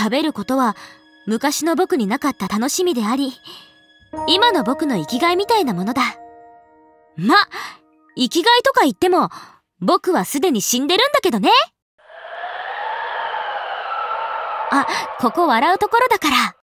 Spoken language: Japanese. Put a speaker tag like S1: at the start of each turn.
S1: 食べることは昔の僕になかった楽しみであり、今の僕の生きがいみたいなものだ。ま、生きがいとか言っても、僕はすでに死んでるんだけどね。あ、ここ笑うところだから。